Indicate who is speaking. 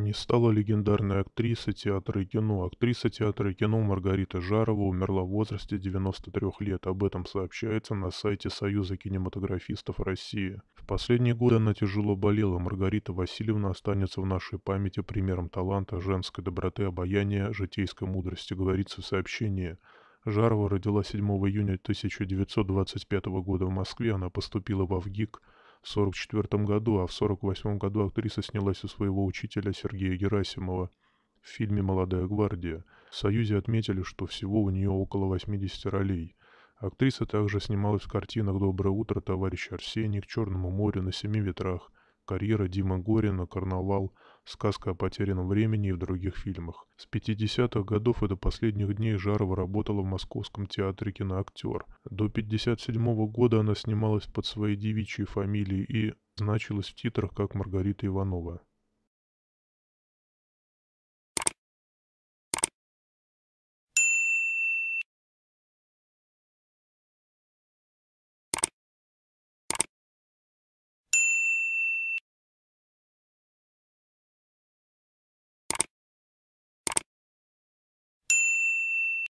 Speaker 1: Не стала легендарной актрисой театра и кино. Актриса театра и кино Маргарита Жарова умерла в возрасте 93 лет. Об этом сообщается на сайте Союза кинематографистов России. В последние годы она тяжело болела. Маргарита Васильевна останется в нашей памяти примером таланта, женской доброты, обаяния, житейской мудрости, говорится в сообщении. Жарова родилась 7 июня 1925 года в Москве. Она поступила в ВГИК в 1944 году, а в 1948 году актриса снялась у своего учителя Сергея Герасимова в фильме «Молодая гвардия». В «Союзе» отметили, что всего у нее около 80 ролей. Актриса также снималась в картинах «Доброе утро», «Товарищ Арсений», «К Черному морю», «На семи ветрах», «Карьера Дима Горина», «Карнавал», «Сказка о потерянном времени» и в других фильмах. С 50-х годов и до последних дней Жарова работала в Московском театре киноактер. До 57 -го года она снималась под своей девичьей фамилией и значилась в титрах как Маргарита Иванова.